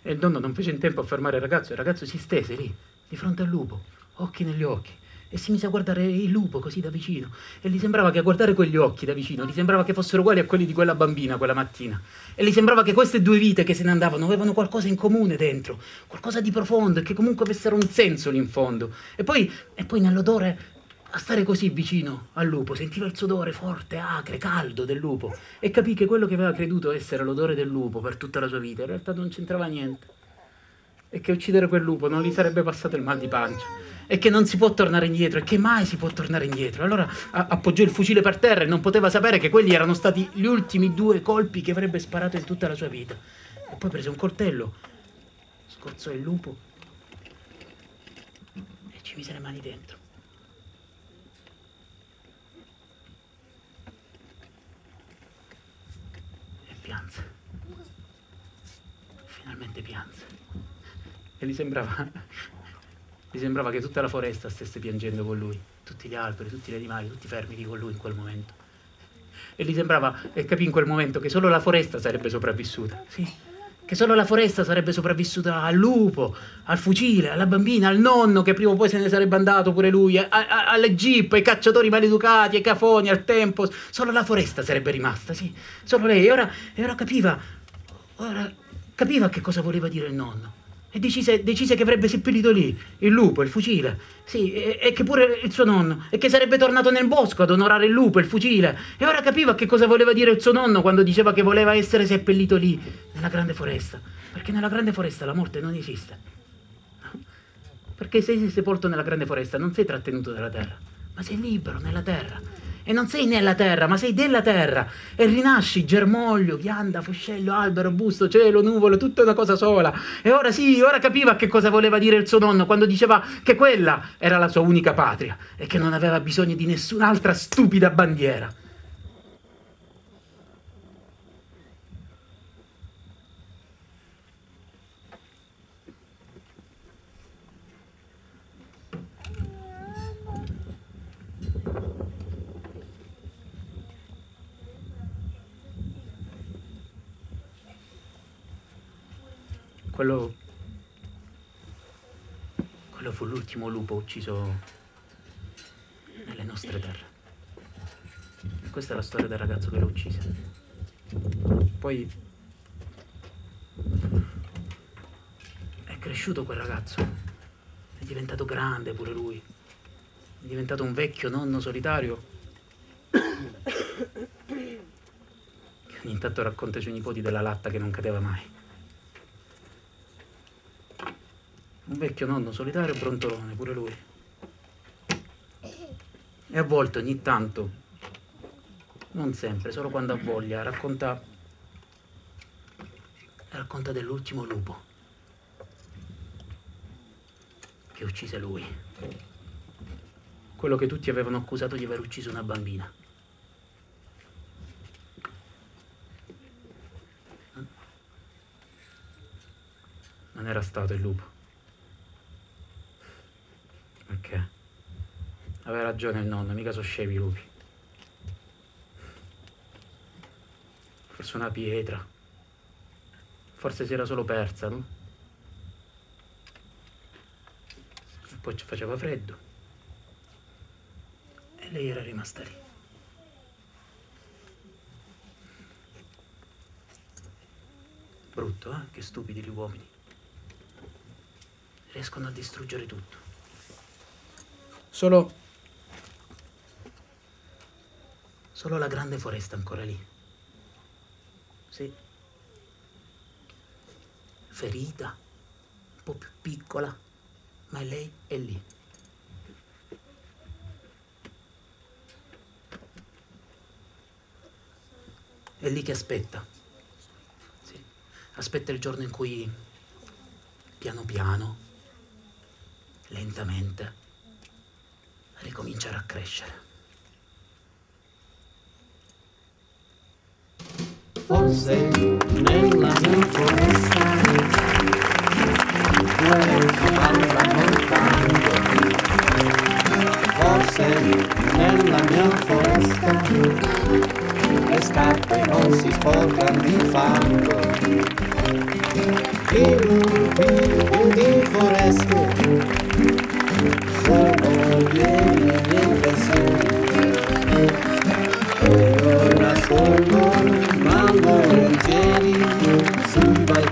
A: E il nonno non fece in tempo a fermare il ragazzo. Il ragazzo si stese lì, di fronte al lupo, occhi negli occhi. e si mise a guardare il lupo così da vicino e gli sembrava che a guardare quegli occhi da vicino gli sembrava che fossero uguali a quelli di quella bambina quella mattina e gli sembrava che queste due vite che se ne andavano avevano qualcosa in comune dentro, qualcosa di profondo e che comunque avessero un senso lì in fondo. E poi, e poi nell'odore a stare così vicino al lupo, sentiva il suo odore forte, acre, caldo del lupo e capì che quello che aveva creduto essere l'odore del lupo per tutta la sua vita in realtà non c'entrava niente e che uccidere quel lupo non gli sarebbe passato il mal di pancia e che non si può tornare indietro e che mai si può tornare indietro. Allora appoggiò il fucile per terra e non poteva sapere che quelli erano stati gli ultimi due colpi che avrebbe sparato in tutta la sua vita. E poi prese un coltello, scorzò il lupo e ci mise le mani dentro. Pianse. Finalmente pianse e gli sembrava, gli sembrava che tutta la foresta stesse piangendo con lui, tutti gli alberi, tutti gli animali, tutti fermi con lui in quel momento. E gli sembrava, e capì in quel momento, che solo la foresta sarebbe sopravvissuta. Sì, che solo la foresta sarebbe sopravvissuta al lupo, al fucile, alla bambina, al nonno che prima o poi se ne sarebbe andato pure lui, a, a, alle jeep, ai cacciatori maleducati, ai cafoni, al tempo. Solo la foresta sarebbe rimasta, sì. Solo lei. E ora, e ora capiva, ora capiva che cosa voleva dire il nonno. E decise, decise, che avrebbe seppellito lì il lupo, il fucile. Sì, e, e, che pure il suo nonno. E che sarebbe tornato nel bosco ad onorare il lupo, il fucile. E ora capiva che cosa voleva dire il suo nonno quando diceva che voleva essere seppellito lì, nella grande foresta. Perché nella grande foresta la morte non esiste. Perché se sei sepolto nella grande foresta non sei trattenuto dalla terra, ma sei libero nella terra e non sei nella terra, ma sei della terra e rinasci germoglio, ghianda, fuscello, albero, busto, cielo, nuvolo, tutta una cosa sola. E ora sì, ora capiva che cosa voleva dire il suo nonno quando diceva che quella era la sua unica patria e che non aveva bisogno di nessun'altra stupida bandiera. Quello, quello fu l'ultimo lupo ucciso nelle nostre terre. E questa è la storia del ragazzo che lo uccise. Poi è cresciuto quel ragazzo, è diventato grande pure lui, è diventato un vecchio nonno solitario ogni tanto racconta ai suoi nipoti della latta che non cadeva mai. Un vecchio nonno solitario e brontolone, pure lui. E a volte, ogni tanto, non sempre, solo quando ha voglia, racconta, racconta dell'ultimo lupo che uccise lui. Quello che tutti avevano accusato di aver ucciso una bambina. Non era stato il lupo. Perché? Aveva ragione il nonno, mica sono scemi i lupi. Forse una pietra. Forse si era solo persa, no? E poi ci faceva freddo. E lei era rimasta lì. Brutto, eh? Che stupidi gli uomini. Riescono a distruggere tutto. Solo, solo la grande foresta ancora lì. Sì. Ferita, un po' più piccola, ma lei è lì. È lì che aspetta. Sì. Aspetta il giorno in cui, piano piano, lentamente, ricominciare a crescere. Forse nella mia foresta parlano tanto. Forse nella mia foresta le scarpe non si sporcano di fango. I lupi di foreste sono pieni
B: Oğlum ben volunteering Somebody